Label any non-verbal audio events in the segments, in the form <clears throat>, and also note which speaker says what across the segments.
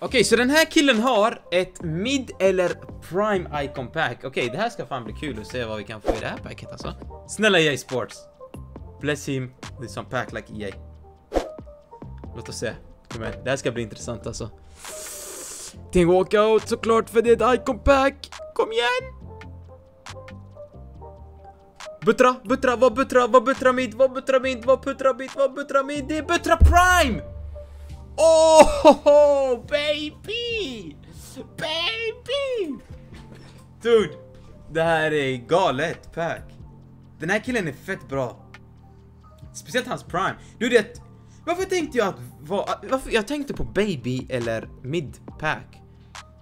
Speaker 1: Okej, så den här killen har ett mid eller prime icon pack. Okej, det här ska fan bli kul att se vad vi kan få i det här packet alltså. Snälla EA Sports. Bless him with some pack like EA. Låt oss se. Kom igen, det här ska bli intressant alltså. Tänk walkout såklart för det är ett icon pack. Kom igen! Buttra, buttra, vad buttra, vad buttra mid, vad buttra mid, vad buttra mid, vad buttra mid, det är buttra prime! Oh, baby! Baby! Dude, det här är galet pack. Den här killen är fett bra. Speciellt hans prime. Du det, varför tänkte jag att, varför, jag tänkte på baby eller mid pack.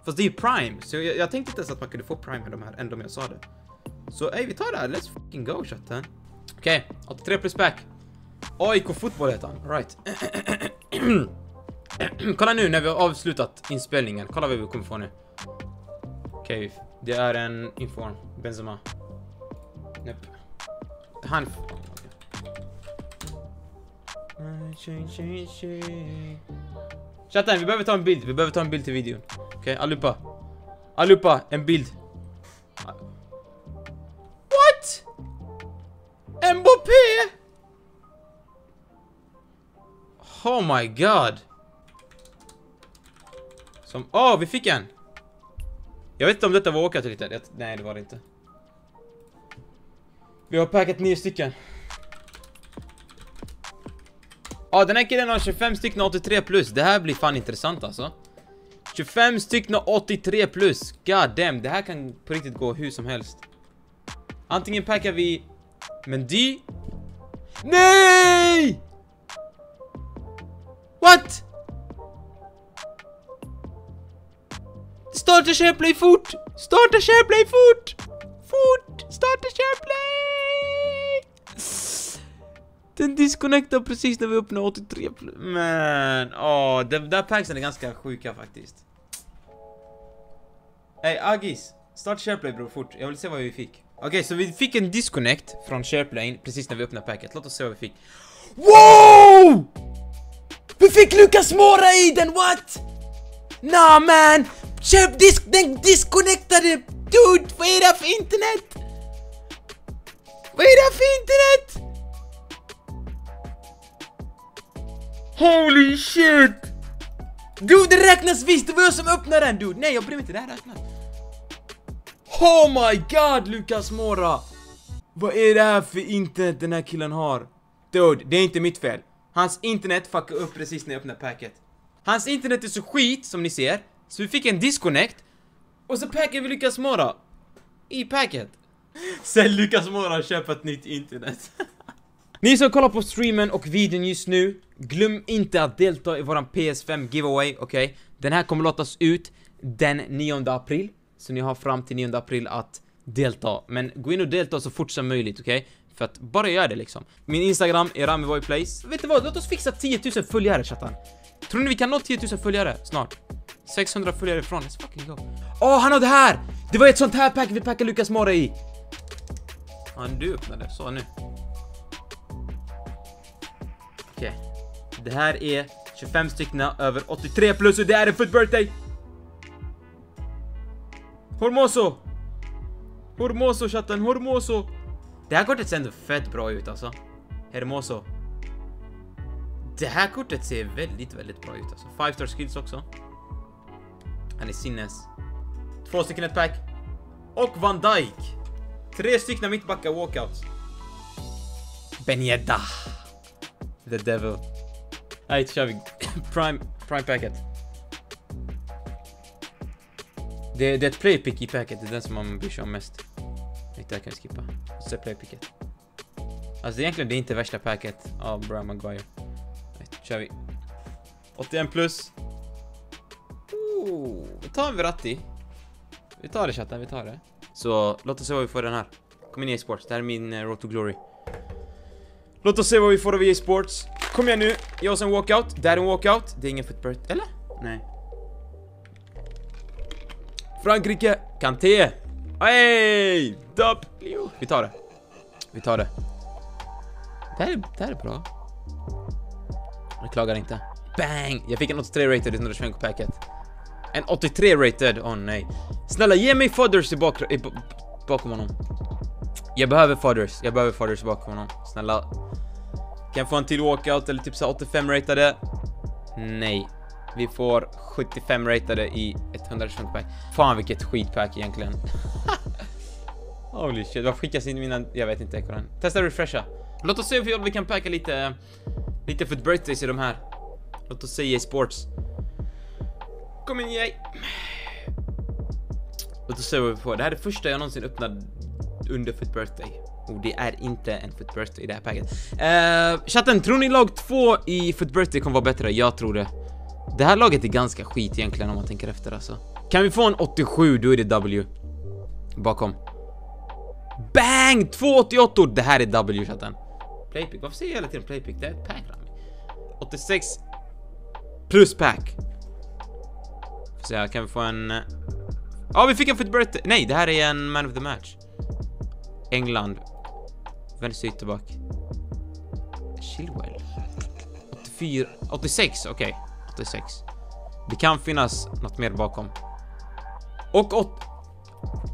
Speaker 1: Fast det är ju prime, så jag, jag tänkte inte ens att man kunde få prime med de här, ändå om jag sa det. Så ey, vi tar det här. Let's fucking go chatten. Okej, okay, 83 plus pack. AIK fotboll heter han, right. <clears throat> <clears throat> Kolla nu när vi har avslutat inspelningen. Kolla vad vi kommer få nu. Okej, okay, det är en inform. Benzema. Nope. Han... Chatten, vi behöver ta en bild. Vi behöver ta en bild till videon. Okej, okay, allihopa. Allihopa, en bild. What? Mbappé! Oh my god. Som, åh, oh, vi fick en! Jag vet inte om detta var åka till lite. Nej, det var det inte. Vi har packat nio stycken. Ja, oh, den här killen har 25 stycken 83 plus. Det här blir fan intressant alltså. 25 stycken 83 plus. God damn, det här kan på riktigt gå hur som helst. Antingen packar vi Mendy. Nej! What? Starta SharePlay fort! Starta SharePlay fort! Fort! Starta SharePlay! Den disconnectar precis när vi öppnar 83 Men, åh, de där packsen är ganska sjuka faktiskt. Ey, Agis. Start SharePlay bror, fort. Jag vill se vad vi fick. Okej, okay, så vi fick en disconnect från Shareplay precis när vi öppnade packet. Låt oss se vad vi fick. Wow! Vi fick Lucas Mora i den, what? Nah man! Köp disk den disconnectade! Dude, vad är det för internet? Vad är det för internet? Holy shit! Dude, det räknas visst! Det var jag som öppnade den dude! Nej, jag bryr mig inte, det här räknas. Oh my god Lukas Mora! Vad är det här för internet den här killen har? Dude, det är inte mitt fel. Hans internet fuckade upp precis när jag öppnade packet. Hans internet är så skit som ni ser, så vi fick en disconnect och så packade vi Lukas Mora i packet. <laughs> Sen Lukas Mora köpa ett nytt internet. <laughs> Ni som kollar på streamen och videon just nu, glöm inte att delta i våran PS5 giveaway, okej? Okay? Den här kommer lottas ut den 9 april. Så ni har fram till 9 april att delta. Men gå in och delta så fort som möjligt, okej? Okay? För att bara gör det liksom. Min Instagram är Ramivoyplace. Vet du vad? Låt oss fixa 10 000 följare chatten. Tror ni vi kan nå 10 000 följare snart? 600 följare ifrån, let's fucking go. Åh, oh, han har det här! Det var ett sånt här pack vi packade Lukas Mora i. Ja, du öppnade, så nu. Okej. Okay. Det här är 25 stycken över 83 plus och det är en foot birthday! Hormoso! Hormoso chatten, Hormoso! Det här kortet ser ändå fett bra ut alltså. Hermoso. Det här kortet ser väldigt, väldigt bra ut alltså. Five star skills också. Han är sinnes. Två stycken ett pack. Och Van Dijk. Tre stycken mittbackar walkouts. Benjeda. The devil. Nej, kör vi. <coughs> Prime, prime packet. Det, det är ett playpick i packet, det är den som man bryr sig om mest. Det där kan vi skippa. Så playpicket. Alltså egentligen det är inte värsta packet av Brian Maguire. Nej, kör vi. 81 plus. Ooh, vi tar en Verratti. Vi tar det chatten, vi tar det. Så låt oss se vad vi får den här. Kom in i sports, det här är min uh, Road to Glory. Låt oss se vad vi får av EA Sports. Kom igen nu, ge oss en walkout. Där är en walkout. Det är ingen footbirth, eller? Nej. Frankrike, Kanté. Hey! W. Vi tar det. Vi tar det. Det här är, det här är bra. Jag klagar inte. Bang! Jag fick en 83 rated i 125 packet. En 83 rated, åh oh, nej. Snälla ge mig Fodders i bak, i, bakom honom. Jag behöver Fodders, jag behöver Fodders bakom honom. Snälla. Kan jag få en till walkout eller typ så 85 ratade? Nej. Vi får 75 ratade i ett 100 pack. Fan vilket skitpack egentligen. <laughs> Holy shit, vad skickas in mina... Jag vet inte, kolla. Testa refresha. Låt oss se om vi kan packa lite... Lite för birthdays i de här. Låt oss se i Sports. Kom in jag. Låt oss se vad vi får. Det här är det första jag någonsin öppnat under Foot Birthday. Och det är inte en Foot Birthday i det här packet. Uh, chatten, tror ni lag 2 i Foot Birthday kommer vara bättre? Jag tror det. Det här laget är ganska skit egentligen om man tänker efter alltså. Kan vi få en 87, då är det W. Bakom. Bang! 288! Det här är W chatten. Playpick, varför säger jag hela tiden playpick? Det är ett pack Rami. 86 plus pack. Så se, kan vi få en... Ja, oh, vi fick en foot birthday. Nej, det här är en man of the match. England. Vänster ytterback. Chilwell. 84... 86, okej. Okay. 86. Det kan finnas något mer bakom. Och åt...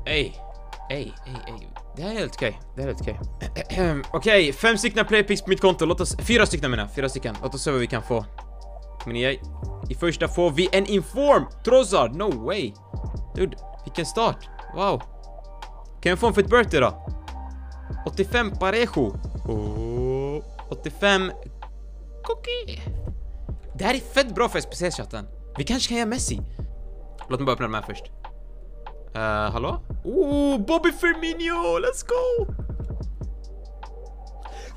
Speaker 1: Ej. Ej, ej, ej. Det här är helt okej. Det här är helt okej. <clears throat> okej, okay, fem stycken playpicks på mitt konto. Låt oss... Fyra stycken menar Fyra stycken. Låt oss se vad vi kan få. Men i, i första får vi en inform. Trossard, no way. Dude, vilken start. Wow. Kan jag få en för birthday då? 85 Parejo. Oh, 85 Cookie. Det här är fett bra för SPC-chatten. Vi kanske kan göra Messi. Låt mig bara öppna de här först. Uh, hallå? Oh, Bobby Firmino, let's go!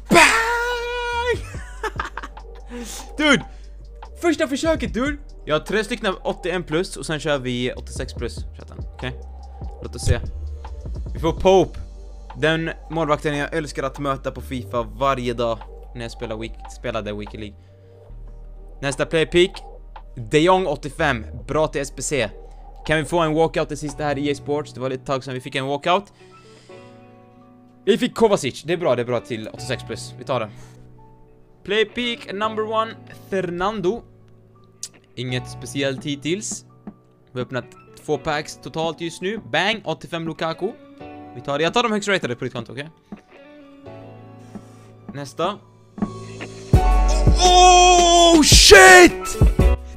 Speaker 1: Bang! <laughs> dude! Första försöket, dude! Jag har tre stycken 81 plus och sen kör vi 86 plus, chatten. Okej? Okay? Låt oss se. Vi får Pope. Den målvakten jag älskar att möta på Fifa varje dag när jag spelar week, spelade Weekly League. Nästa playpick. De Jong 85, bra till SPC. Kan vi få en walkout det sista här i EA Sports? Det var lite tag sedan vi fick en walkout. Vi fick Kovacic, det är bra, det är bra till 86 plus. Vi tar den. Playpick number one, Fernando. Inget speciellt hittills. Vi har öppnat två packs totalt just nu. Bang, 85 Lukaku. Vi tar. Jag tar de högst ratade på ditt konto, okej? Okay? Nästa. Oh shit!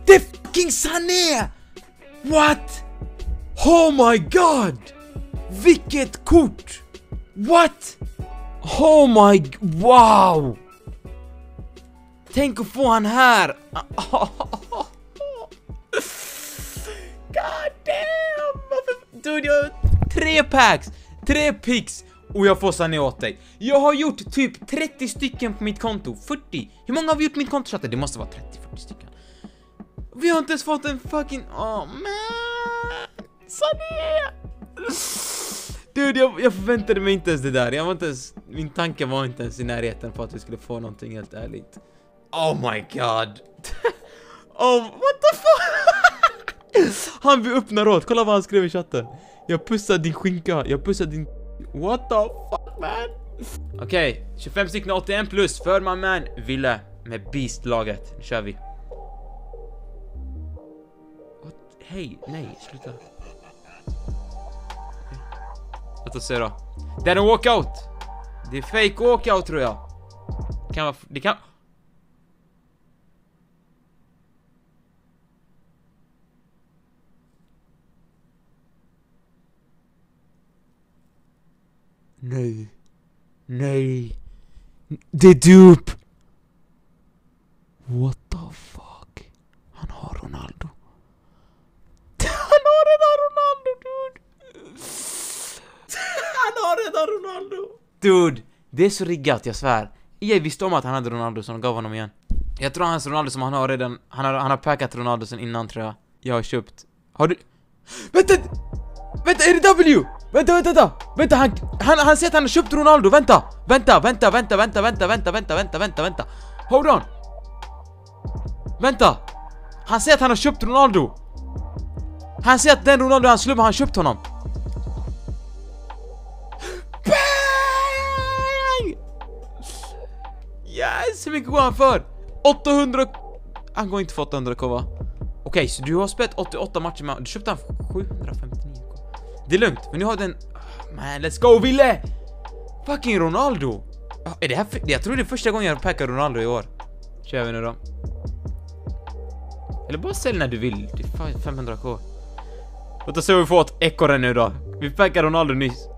Speaker 1: Det är fucking Sané! What? Oh my god! Vilket kort! What? Oh my... Wow! Tänk att få han här! God damn! Dude, jag har tre packs, tre picks och jag får Sané åt dig. Jag har gjort typ 30 stycken på mitt konto, 40. Hur många har vi gjort på mitt konto chatten? Det måste vara 30-40 stycken. Vi har inte ens fått en fucking... Oh man! Sané! Dude, jag, jag förväntade mig inte ens det där. Jag var inte ens... Min tanke var inte ens i närheten på att vi skulle få någonting helt ärligt. Oh my god! <laughs> oh, what the fuck? <laughs> han vill öppna åt, kolla vad han skrev i chatten. Jag pussar din skinka, jag pussar din... <laughs> What the fuck man? Okej, okay, 25 stycken 81 plus för my man Ville med Beast-laget. Nu kör vi. What? Hej, nej, sluta. Låt oss se då. Det är en walkout! Det är fake walkout tror jag. Det kan vara... Det kan... Nej. Nej. Det är dup. What the fuck? Han har Ronaldo. <laughs> Han har redan Ronaldo, dude! <laughs> Han har redan Ronaldo! Dude, det är så riggat, jag svär. Jag visste om att han hade Ronaldo så de gav honom igen. Jag tror hans Ronaldo som han har redan, han har, han har packat Ronaldo sen innan tror jag. Jag har köpt. Har du... Vänta! Vänta, är det W? Vänta, vänta, vänta! Vänta, han, han, han säger att han har köpt Ronaldo, vänta! Vänta, vänta, vänta, vänta, vänta, vänta, vänta, vänta, vänta, vänta! Hold on! Vänta! Han säger att han har köpt Ronaldo! Han säger att den Ronaldo han slog han har köpt honom! Bang! Yes! Hur mycket går han för? 800... Han går inte för 800 k va? Okej, så du har spelat 88 matcher med... Du köpte han för 750... Det är lugnt, men nu har den... Man, let's go Ville! Fucking Ronaldo! Oh, Är det här... för- Jag tror det är första gången jag packar Ronaldo i år. Kör vi nu då. Eller bara sälj när du vill. Det är 500k. Låt oss se vad vi får åt ekorren nu då. Vi packar Ronaldo nyss.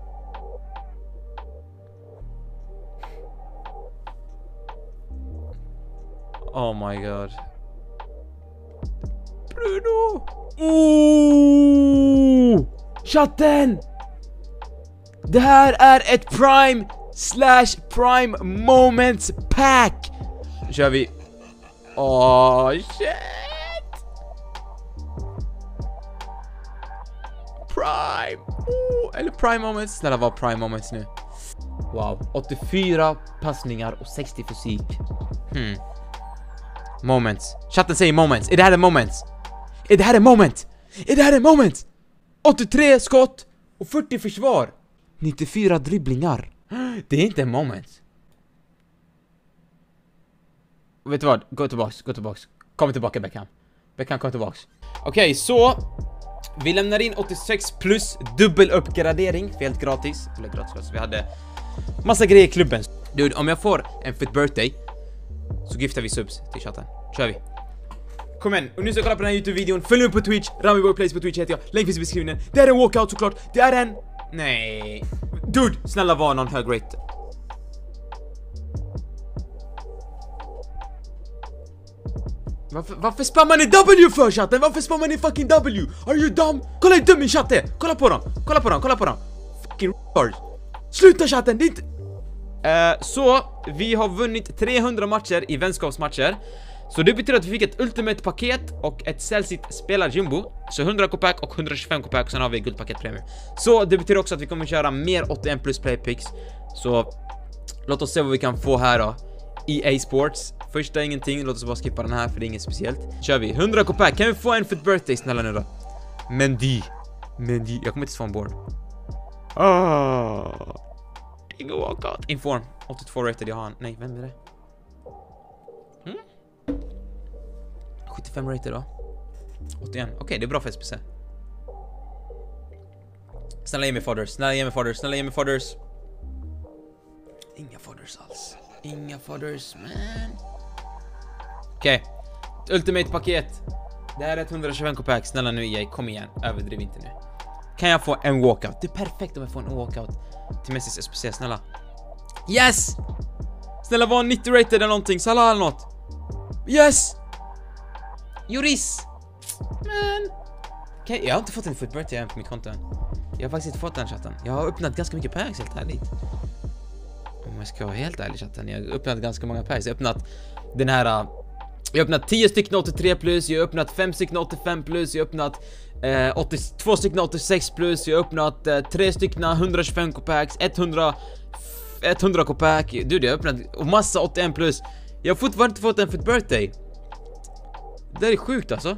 Speaker 1: Oh my god. Bruno! Ooh! Chatten! Det här är ett prime slash prime moments pack! Nu kör vi. Åh, shit! Prime! Oh, eller prime moments. Snälla var prime moments nu. Wow. 84 passningar och 60 fysik. Hmm. Moments. Chatten säger moments. Är det här en moments? Är det här en moment? Är det här en moment? 83 skott och 40 försvar. 94 dribblingar. Det är inte en moment. Vet du vad? Gå tillbaks, gå tillbaks. Kom tillbaka Beckham. Beckham kom tillbaks. Okej, så vi lämnar in 86 plus dubbel uppgradering, för helt gratis. Eller gratis, gratis. vi hade massa grejer i klubben. Dude, om jag får en fit birthday så giftar vi subs till chatten. Kör vi. Kom igen, och nu ska jag kolla på den här Youtube-videon. Följ mig på Twitch, Ramiboy Plays på Twitch heter jag. Länk finns i beskrivningen. Det är en walkout såklart. Det är en... Nej. Dude, snälla var någon hög rate. Varför, varför spammar ni W för chatten? Varför spammar ni fucking W? Are you dumb? Kolla hur dum min chatt är! Kolla på dem! Kolla på dem, kolla på dem! Fucking retard! Sluta chatten, det är inte... Uh, så, vi har vunnit 300 matcher i vänskapsmatcher. Så det betyder att vi fick ett ultimate paket och ett sällsynt spelarjumbo. Så 100 kopack och 125 kopack, sen har vi guldpaket premium. Så det betyder också att vi kommer köra mer 81 plus playpicks. Så låt oss se vad vi kan få här då. EA Sports. Första ingenting, låt oss bara skippa den här för det är inget speciellt. Kör vi, 100 kopack, kan vi få en fit birthday snälla nu då? Mendy. Mendy, jag kommer inte få en board. Ah. Walkout. Inform. 82 rated, jag har han. Nej, vem är det? 75 rated då. 81. Okej, det är bra för SPC. Snälla ge mig fodders, snälla ge mig fodders, snälla ge mig fodders. Inga fodders alls. Inga fodders, man. Okej. Ultimate-paket. Det här är ett 125 kopack. Snälla nu EA, kom igen. Överdriv inte nu. Kan jag få en walkout? Det är perfekt om jag får en walkout till Messis SPC, snälla. Yes! Snälla var 90 rated eller någonting, Salah eller något. Yes! Juris! Men... Okej, jag har inte fått en foot birthday än på mitt konto. Jag har faktiskt inte fått den chatten. Jag har öppnat ganska mycket packs helt ärligt. Om jag ska vara helt ärlig chatten, jag har öppnat ganska många packs. Jag har öppnat den här... äh, Jag har öppnat 10 stycken 83 plus, jag har öppnat 5 stycken 85 plus, jag har öppnat eh, 82 stycken 86 plus, jag har öppnat eh, 3 stycken 125 kopacks, 100 100 kopack, dude jag har öppnat och massa 81 plus. Jag har fortfarande inte fått en fit birthday. Det här är sjukt alltså.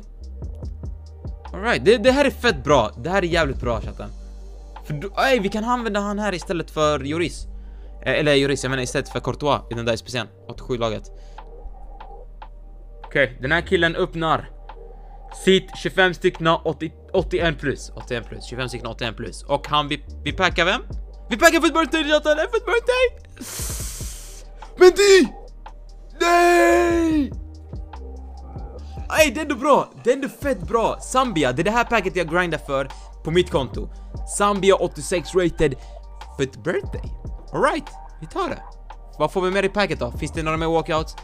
Speaker 1: Alright, det, det här är fett bra. Det här är jävligt bra chatten. För du, ej, vi kan använda han här istället för Joris. Eh, eller Joris, jag menar istället för Courtois i den där SPCn. 87-laget. Okej, den här killen öppnar sitt 25 styckna 80, 81 plus. 81 plus, 25 styckna 81 plus. Och han, vi, vi packar vem? Vi packar för ett birthday chatten, för ett birthday! Mendy! Nej! Ey, det är ändå bra. Det är ändå fett bra. Zambia, det är det här packet jag grindar för på mitt konto. Zambia 86 rated för ett birthday. Alright, vi tar det. Vad får vi mer i packet då? Finns det några mer walkouts?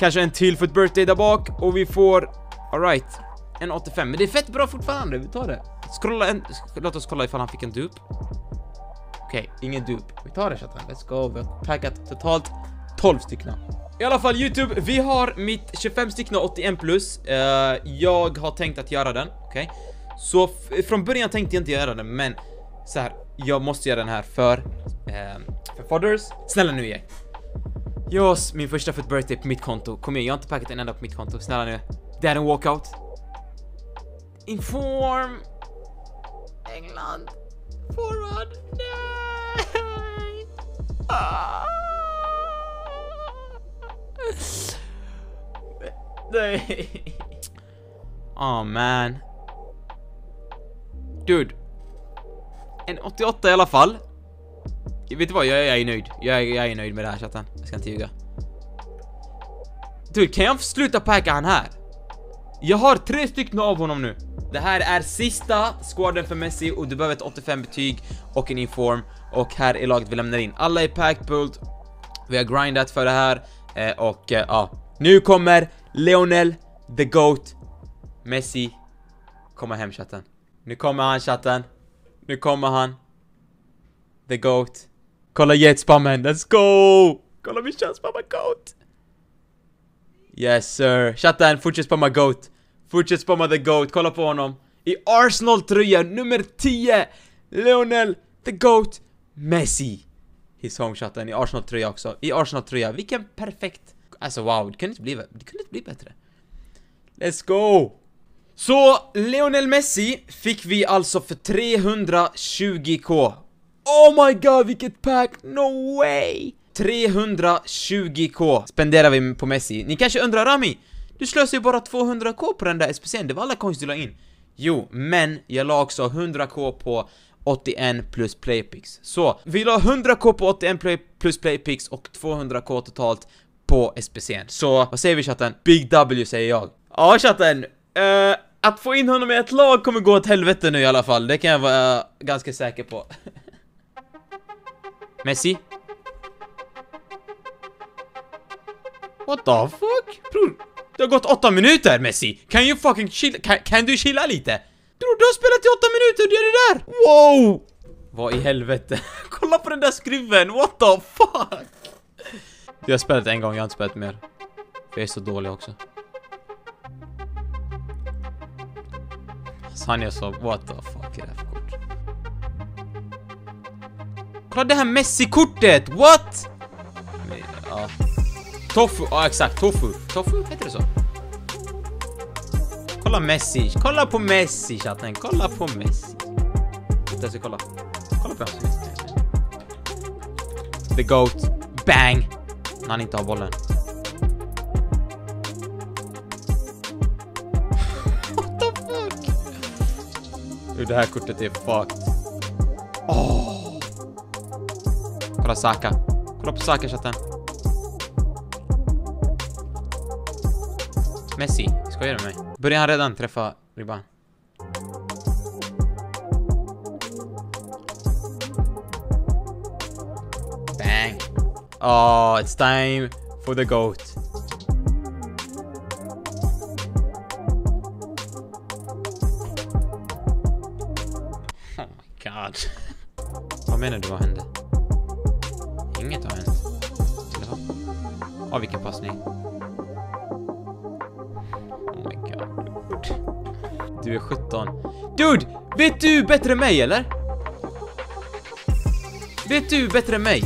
Speaker 1: Kanske en till för ett birthday där bak och vi får... Alright. En 85, men det är fett bra fortfarande, vi tar det. Scrolla en... Låt oss kolla ifall han fick en dupe. Okej, ingen dupe. Vi tar det chatten, let's go. Vi har packat totalt 12 stycken. I alla fall YouTube, vi har mitt 25 stycken 81 plus. uh, jag har tänkt att göra den, okej? Så från början tänkte jag inte göra den, men så här, jag måste göra den här för, uh, för fathers, Snälla nu ge. Ge oss min första foot birthday på mitt konto. Kom igen, jag har inte packat en enda på mitt konto. Snälla nu. Det är en walkout. Inform. England. Forward. Nej. Ah. Nej. Oh man. Dude. En 88 i alla fall. Vet du vad, jag, jag är nöjd. Jag, jag är nöjd med det här chatten. Jag ska inte ljuga. Dude, kan jag sluta packa han här? Jag har tre stycken av honom nu. Det här är sista squaden för Messi och du behöver ett 85 betyg och en inform. Och här är laget vi lämnar in. Alla är packed bult. Vi har grindat för det här. Eh, och eh, ja, nu kommer Lionel, the GOAT, Messi, komma hem chatten. Nu kommer han chatten. Nu kommer han. The GOAT. Kolla jetspammen, let's go! Kolla min chans spamma GOAT! Yes sir. Chatten, fortsätt spamma GOAT. Fortsätt spamma the GOAT, kolla på honom. I Arsenal-tröja nummer 10! Lionel, the GOAT, Messi. His sångchatten i Arsenal-tröja också. I Arsenal-tröja, vilken perfekt... Alltså wow, det kunde inte bli, det kunde inte bli bättre. Let's go! Så, Lionel Messi fick vi alltså för 320k. Oh my god, vilket pack! No way! 320k spenderar vi på Messi. Ni kanske undrar Rami, du slösar ju bara 200k på den där SPCn, det var alla coins du la in. Jo, men jag la också 100k på 81 plus playpix. Så, vi la 100k på 81 play plus playpix och 200k totalt på SPCn. Så, vad säger vi chatten? Big W säger jag. Ja chatten, uh, att få in honom i ett lag kommer gå åt helvete nu i alla fall, det kan jag vara uh, ganska säker på. <laughs> Messi? What the fuck? Bror, det har gått åtta minuter Messi! Kan you fucking chilla, kan, kan du chilla lite? Bror, du har spelat i åtta minuter, du gör det där! Wow! Vad i helvete? <laughs> Kolla på den där skruven, what the fuck? Jag har spelat en gång, jag har inte spelat mer. För jag är så dålig också. Så han är så, what the fuck är det här för kort? Kolla det här Messi-kortet, what? Ja. Tofu, ja exakt, tofu. Tofu, heter det så? Kolla Messi, kolla på Messi chatten, kolla på Messi. Jag ska kolla. Kolla på Messi. The GOAT. Bang! När han inte har bollen. <laughs> What the fuck? det här kortet är fucked. Oh. Kolla Saka. Kolla på Saka chatten. Messi, skojar du med mig? Börjar han redan träffa ribban? Bang! Oh, it's time for the GOAT. Oh my god. <laughs> Vad menar du, vad hände? 13. Dude, vet du bättre än mig eller? Vet du bättre än mig?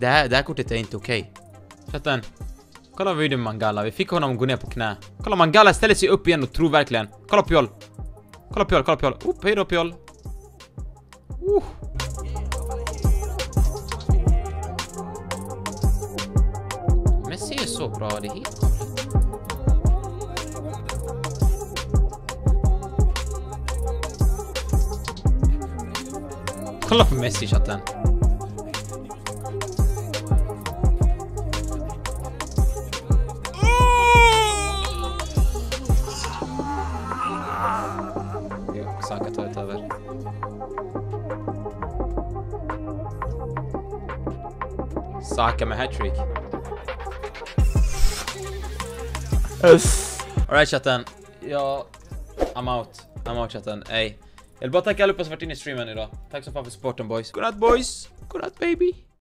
Speaker 1: Det här, det här kortet är inte okej. Okay. Chatten. Kolla med Mangala, vi fick honom gå ner på knä. Kolla Mangala ställer sig upp igen och tror verkligen. Kolla Piol. Kolla Piol, kolla Piol. Upp, hejdå Piol. Uh. Messi är så bra, det är helt Kolla på Messi-chatten. Saka med hattrick. Alright chatten. Ja, I'm out. I'm out chatten. Ey. Jag vill bara tacka allihopa som varit inne i streamen idag. Tack så fan för supporten boys. Godnatt boys. Godnatt baby.